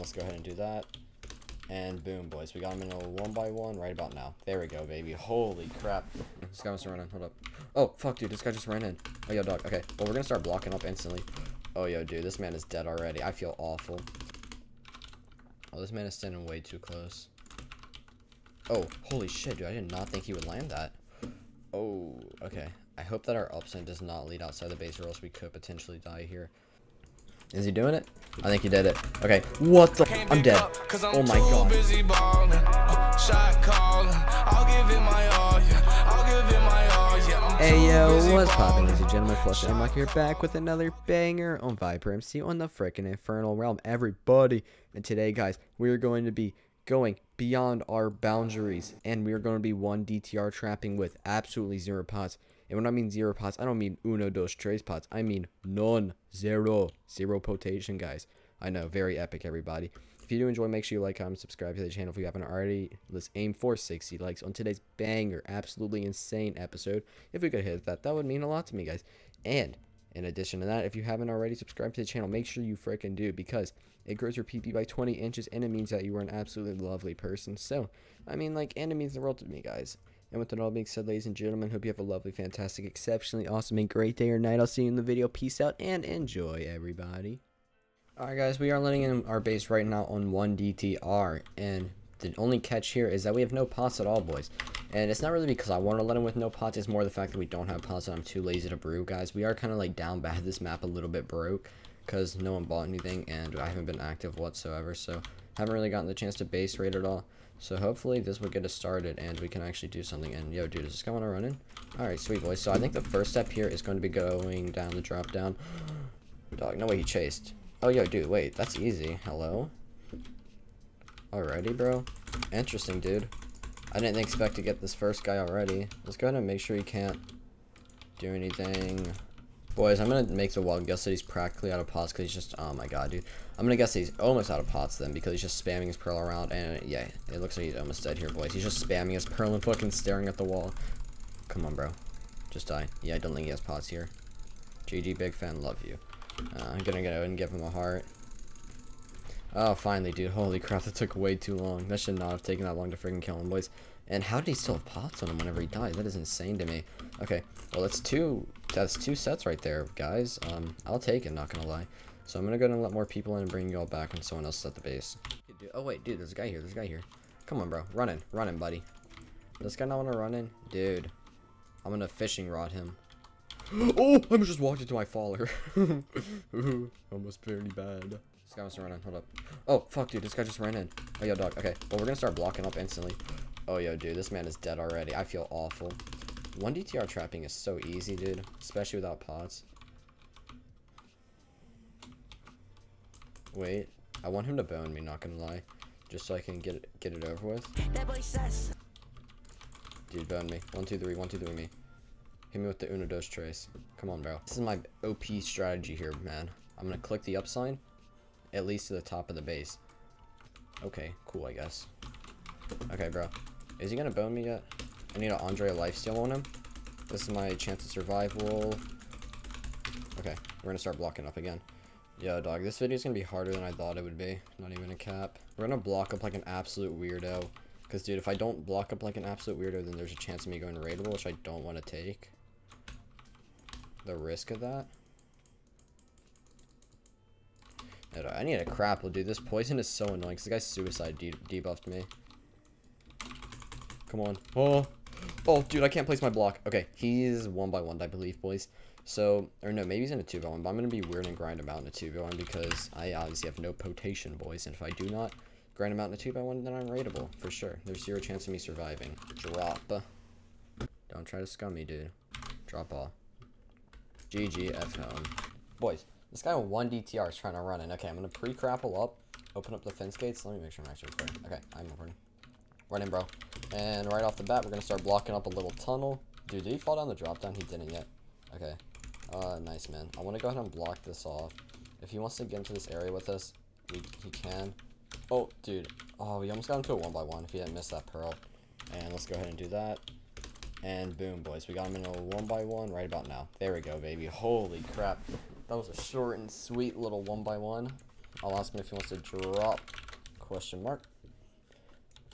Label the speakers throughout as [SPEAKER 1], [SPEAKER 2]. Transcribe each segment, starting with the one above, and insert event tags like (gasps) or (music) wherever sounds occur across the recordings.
[SPEAKER 1] let's go ahead and do that. And boom, boys. We got him in a one by one right about now. There we go, baby. Holy crap. This guy wants to run in. Hold up. Oh, fuck, dude. This guy just ran in. Oh, yo, dog. Okay. Well, we're going to start blocking up instantly. Oh, yo, dude. This man is dead already. I feel awful. Oh, this man is standing way too close. Oh, holy shit, dude. I did not think he would land that. Oh, okay. I hope that our up sign does not lead outside the base or else we could potentially die here. Is he doing it? I think he did it. Okay. What the? I'm dead. Oh my god. Hey yo, what's poppin', ladies and gentlemen? Flush I'm here back with another banger on Viper MC on the frickin' Infernal Realm, everybody. And today, guys, we are going to be going beyond our boundaries, and we are going to be one DTR trapping with absolutely zero pots. And when I mean zero pots, I don't mean uno, dos, tres pots. I mean none, zero, zero potation, guys. I know, very epic, everybody. If you do enjoy, make sure you like, comment, subscribe to the channel if you haven't already. Let's aim for 60 likes on today's banger, absolutely insane episode. If we could hit that, that would mean a lot to me, guys. And in addition to that, if you haven't already subscribed to the channel, make sure you freaking do because it grows your PP by 20 inches and it means that you are an absolutely lovely person. So, I mean, like, and it means the world to me, guys. And with that all being said, ladies and gentlemen, hope you have a lovely, fantastic, exceptionally awesome, and great day or night. I'll see you in the video. Peace out and enjoy, everybody. Alright guys, we are letting in our base right now on 1 DTR, and the only catch here is that we have no pots at all, boys. And it's not really because I want to let him with no pots, it's more the fact that we don't have pots and I'm too lazy to brew, guys. We are kind of like down bad (laughs) this map a little bit broke, because no one bought anything, and I haven't been active whatsoever, so haven't really gotten the chance to base raid at all. So hopefully this will get us started, and we can actually do something. And yo, dude, is this guy want to run in? Alright, sweet, boys. So I think the first step here is going to be going down the drop down. (gasps) Dog, no way he chased. Oh, yo, dude, wait, that's easy. Hello? Alrighty, bro. Interesting, dude. I didn't expect to get this first guy already. Let's go ahead and make sure he can't do anything. Boys, I'm gonna make the wild guess that he's practically out of pots because he's just, oh my god, dude. I'm gonna guess he's almost out of pots then because he's just spamming his pearl around and yeah, it looks like he's almost dead here, boys. He's just spamming his pearl and fucking staring at the wall. Come on, bro. Just die. Yeah, I don't think he has pots here. GG, big fan, love you. Uh, I'm gonna go and give him a heart. Oh, finally, dude. Holy crap, that took way too long. That should not have taken that long to freaking kill him, boys. And how did he still have pots on him whenever he died? That is insane to me. Okay, well, that's two, that's two sets right there, guys. Um, I'll take it, not gonna lie. So I'm gonna go and let more people in and bring you all back when someone else is at the base. Oh, wait, dude, there's a guy here. There's a guy here. Come on, bro. Run in. Run in, buddy. This guy not want to run in? Dude. I'm gonna fishing rod him. (gasps) oh, I just walked into my faller. (laughs) (laughs) Almost very bad. This guy wants to run in. Hold up. Oh, fuck, dude. This guy just ran in. Oh, yo, dog. Okay. Well, we're going to start blocking up instantly. Oh, yo, dude. This man is dead already. I feel awful. 1 DTR trapping is so easy, dude. Especially without pots. Wait. I want him to bone me, not gonna lie. Just so I can get it, get it over with. Dude, bone me. One, two, three. One, two, three, me. Hit me with the uno dos trace. Come on, bro. This is my OP strategy here, man. I'm gonna click the up sign, at least to the top of the base. Okay, cool, I guess. Okay, bro. Is he gonna bone me yet? I need an Andre lifesteal on him. This is my chance of survival. Okay, we're gonna start blocking up again. Yo, dog, this video is gonna be harder than I thought it would be. Not even a cap. We're gonna block up like an absolute weirdo. Because, dude, if I don't block up like an absolute weirdo, then there's a chance of me going raidable, which I don't want to take the risk of that. I need a crapple, dude. This poison is so annoying. Cause the guy's suicide de debuffed me. Come on. Oh. Oh, dude, I can't place my block. Okay, he's one by one, I believe, boys. So, or no, maybe he's in a 2 by 1, but I'm going to be weird and grind him out in a 2 by 1 because I obviously have no potation, boys. And if I do not grind him out in a 2 by 1 then I'm raidable, for sure. There's zero chance of me surviving. Drop. Don't try to scum me, dude. Drop all. GG, F home. Boys, this guy with one DTR is trying to run in. Okay, I'm going to pre-crapple up, open up the fence gates. Let me make sure I'm actually recording. Okay, I'm recording. Run in, bro. And right off the bat, we're going to start blocking up a little tunnel. Dude, did he fall down the drop down? He didn't yet. Okay. Uh, nice, man. I want to go ahead and block this off. If he wants to get into this area with us, we, he can. Oh, dude. Oh, we almost got into a one by one if he hadn't missed that pearl. And let's go ahead and do that. And boom, boys. We got him in a one by one right about now. There we go, baby. Holy crap. That was a short and sweet little one by one. I'll ask him if he wants to drop. Question mark.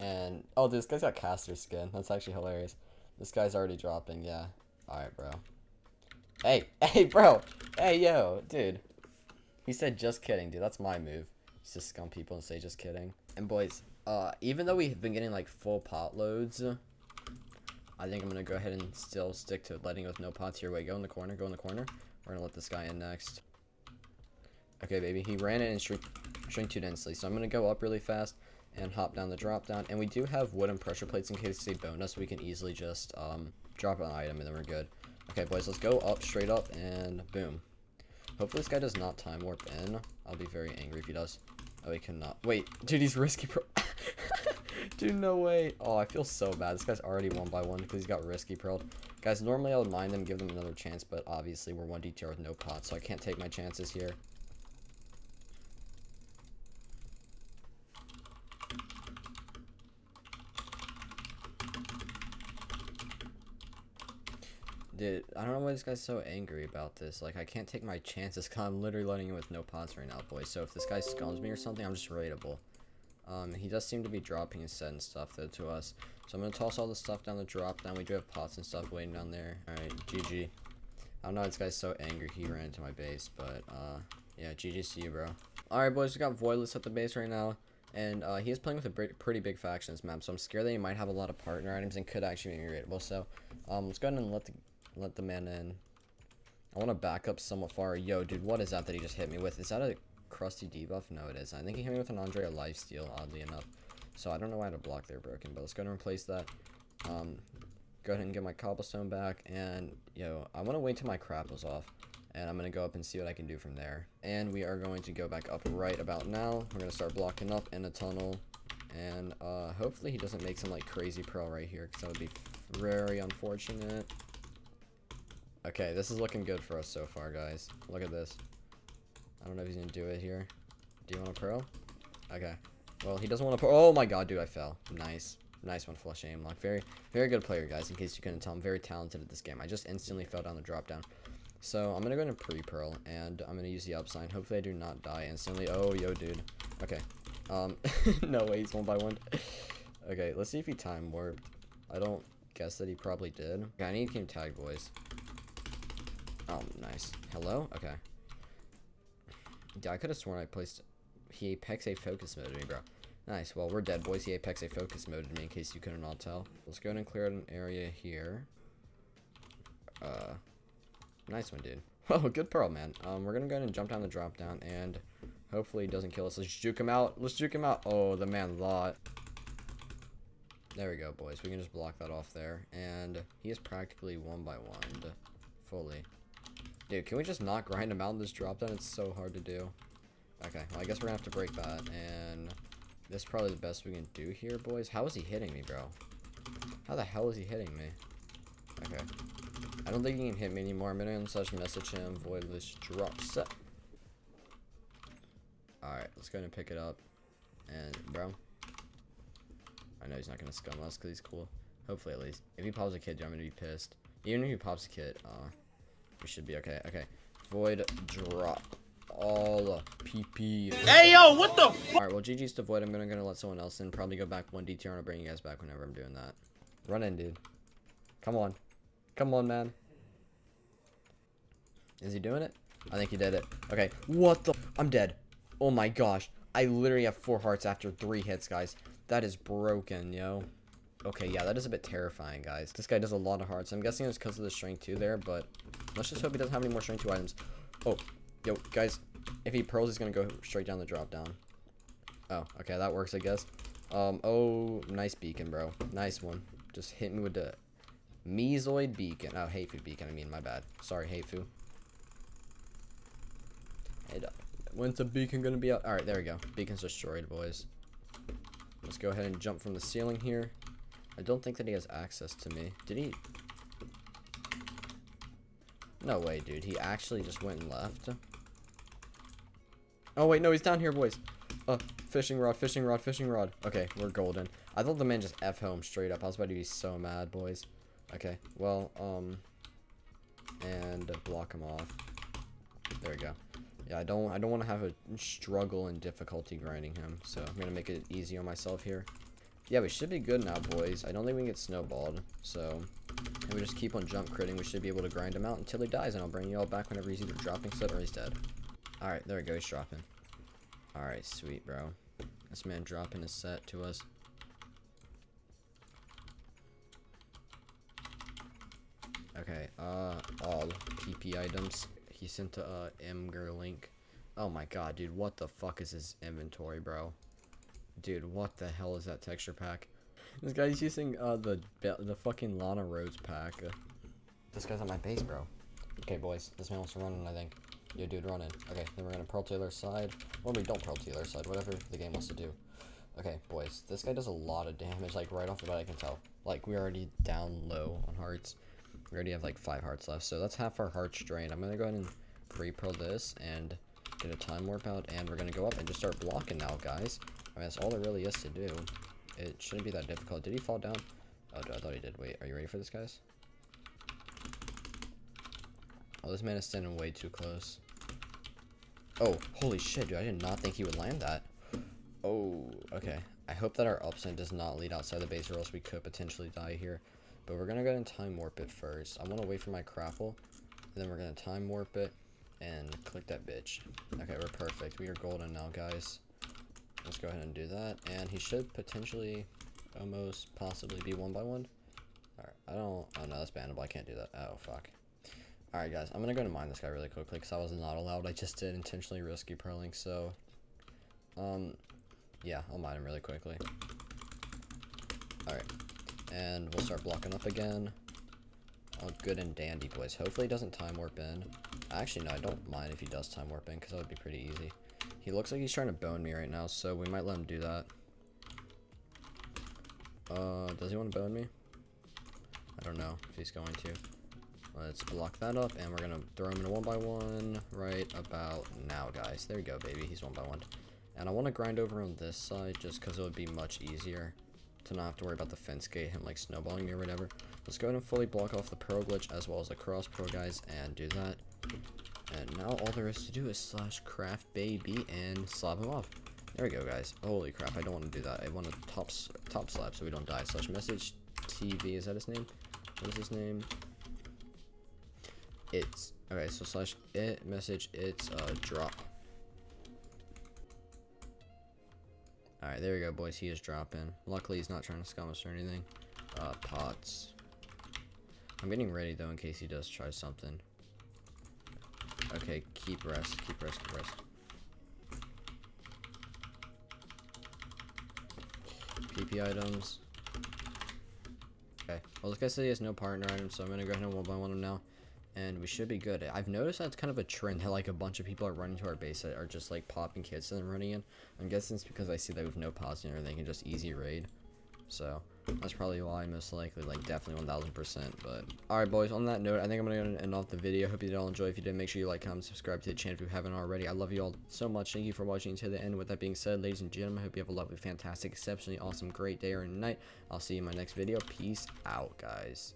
[SPEAKER 1] And, oh, this guy's got caster skin. That's actually hilarious. This guy's already dropping, yeah. Alright, bro. Hey, (laughs) hey, bro. Hey, yo, dude. He said just kidding, dude. That's my move. Just to scum people and say just kidding. And boys, uh, even though we've been getting like full pot loads, I think I'm gonna go ahead and still stick to letting it with no pots here. Wait, go in the corner, go in the corner. We're gonna let this guy in next. Okay, baby. He ran in and shrink, shrink too densely. So I'm gonna go up really fast and hop down the drop down. And we do have wooden pressure plates in case they bonus. We can easily just um, drop an item and then we're good. Okay, boys, let's go up, straight up, and boom. Hopefully this guy does not time warp in. I'll be very angry if he does. Oh, he cannot. Wait, dude, he's risky pro. (laughs) dude, no way. Oh, I feel so bad. This guy's already one by one because he's got risky pearl. Guys, normally I would mind them, give them another chance, but obviously we're 1 DTR with no pot, so I can't take my chances here. Dude, I don't know why this guy's so angry about this. Like, I can't take my chances (laughs) because I'm literally letting him with no pots right now, boys. So if this guy scums me or something, I'm just raidable. Um, he does seem to be dropping his set and stuff, though, to us. So I'm going to toss all the stuff down the drop down. We do have pots and stuff waiting down there. Alright, GG. I don't know why this guy's so angry he ran into my base, but, uh, yeah, GG to you, bro. Alright, boys, we got Voidless at the base right now. And uh, he is playing with a pretty big faction this map, so I'm scared that he might have a lot of partner items and could actually be raidable. So um, let's go ahead and let the let the man in. I want to back up somewhat far. Yo, dude, what is that that he just hit me with? Is that a crusty debuff? No, it is. I think he hit me with an Andrea lifesteal, oddly enough. So I don't know why to block there broken, but let's go and replace that. Um, go ahead and get my cobblestone back, and, yo, I want to wait till my crap was off. And I'm going to go up and see what I can do from there. And we are going to go back up right about now. We're going to start blocking up in a tunnel. And uh, hopefully he doesn't make some like crazy pearl right here, because that would be very unfortunate. Okay, this is looking good for us so far, guys. Look at this. I don't know if he's gonna do it here. Do you want a pro? Okay. Well, he doesn't want to pro. Oh my god, dude, I fell. Nice. Nice one, flush aim lock. Very, very good player, guys, in case you couldn't tell. I'm very talented at this game. I just instantly fell down the drop down. So, I'm gonna go into pre-pearl, and I'm gonna use the up sign. Hopefully I do not die instantly. Oh, yo, dude. Okay. Um, (laughs) no way, he's one by one. okay, let's see if he time warped. I don't guess that he probably did. Okay, I need team tag, boys. Oh, nice. Hello? Okay. Yeah, I could have sworn I placed... He apex a focus mode me, bro. Nice. Well, we're dead, boys. He apex a focus mode me, in case you couldn't all tell. Let's go ahead and clear out an area here. Uh, nice one, dude. (laughs) Oh, good pearl, man. Um, we're gonna go ahead and jump down the drop down, and hopefully he doesn't kill us. Let's juke him out. Let's juke him out. Oh, the man lot. There we go, boys. We can just block that off there. And he is practically one by one fully. Dude, can we just not grind him out in this drop down? It's so hard to do. Okay, well, I guess we're gonna have to break that, and this is probably the best we can do here, boys. How is he hitting me, bro? How the hell is he hitting me? Okay. I don't think he can hit me anymore. I'm gonna such message him, voidless drop set. Alright, let's go and pick it up. And, bro. I know he's not gonna scum us because he's cool. Hopefully, at least. If he pops a kid, I'm gonna be pissed. Even if he pops a kid, uh, we should be okay. Okay. Void drop. All the PP.
[SPEAKER 2] Hey, yo, what the
[SPEAKER 1] Alright, well, GG's to Void. I'm gonna, gonna let someone else in. Probably go back one DTR and I'll bring you guys back whenever I'm doing that. Run in, dude. Come on. Come on, man. Is he doing it? I think he did it. Okay. What the? I'm dead. Oh my gosh. I literally have four hearts after three hits, guys. That is broken, yo. Okay, yeah, that is a bit terrifying, guys. This guy does a lot of hearts. I'm guessing it's because of the strength 2 there, but let's just hope he doesn't have any more strength 2 items. Oh, yo, guys, if he pearls, he's going to go straight down the drop down. Oh, okay, that works, I guess. Um, oh, nice beacon, bro. Nice one. Just hit me with the mesoid beacon. Oh, Heifu beacon, I mean, my bad. Sorry, Heifu. Hey, when's the beacon going to be out? Alright, there we go. Beacon's destroyed, boys. Let's go ahead and jump from the ceiling here. I don't think that he has access to me. Did he? No way, dude. He actually just went and left. Oh, wait. No, he's down here, boys. Uh, fishing rod, fishing rod, fishing rod. Okay, we're golden. I thought the man just F home straight up. I was about to be so mad, boys. Okay, well, um, and block him off. There we go. Yeah, I don't I don't want to have a struggle and difficulty grinding him, so I'm gonna make it easy on myself here. Yeah, we should be good now, boys. I don't think we can get snowballed, so if we just keep on jump critting, we should be able to grind him out until he dies, and I'll bring you all back whenever he's either dropping set or he's dead. Alright, there we go, he's dropping. Alright, sweet, bro. This man dropping his set to us. Okay, uh, all PP items. He sent to, uh, Imgur link. Oh my god, dude, what the fuck is his inventory, bro? Dude, what the hell is that texture pack? This guy's using, uh, the, the fucking Lana Rhoades pack. This guy's on my base, bro. Okay, boys, this man wants to run I think. Yo, dude, run in. Okay, then we're gonna Pearl Taylor side. Or we don't Pearl Taylor side, whatever the game wants to do. Okay, boys, this guy does a lot of damage, like, right off the bat I can tell. Like, we're already down low on hearts. We already have, like, five hearts left, so that's half our hearts drained. I'm gonna go ahead and pre-pearl this and get a time warp out, and we're gonna go up and just start blocking now, guys. I mean, that's all there really is to do. It shouldn't be that difficult. Did he fall down? Oh, I thought he did. Wait, are you ready for this, guys? Oh, this man is standing way too close. Oh, holy shit, dude. I did not think he would land that. Oh, okay. I hope that our up sign does not lead outside the base or else we could potentially die here. But we're going to go and time warp it first. I want to wait for my crapple. And then we're going to time warp it and click that bitch. Okay, we're perfect. We are golden now, guys. Let's go ahead and do that. And he should potentially almost possibly be one by one. Alright, I don't... Oh, no, that's bannable. I can't do that. Oh, fuck. Alright guys, I'm gonna go to mine this guy really quickly because I was not allowed. I just did intentionally risky pearling, so um yeah, I'll mine him really quickly. Alright. And we'll start blocking up again. Oh good and dandy boys. Hopefully he doesn't time warp in. Actually no, I don't mind if he does time warp in because that would be pretty easy. He looks like he's trying to bone me right now, so we might let him do that. Uh, does he want to bone me? I don't know if he's going to. Let's block that up, and we're going to throw him in a one by one right about now, guys. There you go, baby. He's one by one. And I want to grind over on this side just because it would be much easier to not have to worry about the fence gate, him like snowballing me or whatever. Let's go ahead and fully block off the Pearl Glitch as well as the Cross Pro, guys, and do that. And now all there is to do is slash craft baby and slap him off. There we go, guys. Holy crap, I don't want to do that. I want to top, top slap so we don't die. Slash message TV, is that his name? What is his name? it's okay so slash it message it's uh drop all right there we go boys he is dropping luckily he's not trying to scum us or anything uh pots i'm getting ready though in case he does try something okay keep rest keep rest keep rest pp items okay well this guy said he has no partner items so i'm gonna go ahead and one by one him now and we should be good. I've noticed that's kind of a trend (laughs) that like a bunch of people are running to our base that are just like popping kits and then running in. I'm guessing it's because I see that with no pausing or they can just easy raid. So that's probably why most likely like definitely 1000% but alright boys on that note I think I'm gonna end off the video. Hope you did all enjoy. If you did make sure you like comment subscribe to the channel if you haven't already. I love you all so much. Thank you for watching to the end. With that being said ladies and gentlemen I hope you have a lovely fantastic exceptionally awesome great day or night. I'll see you in my next video. Peace out guys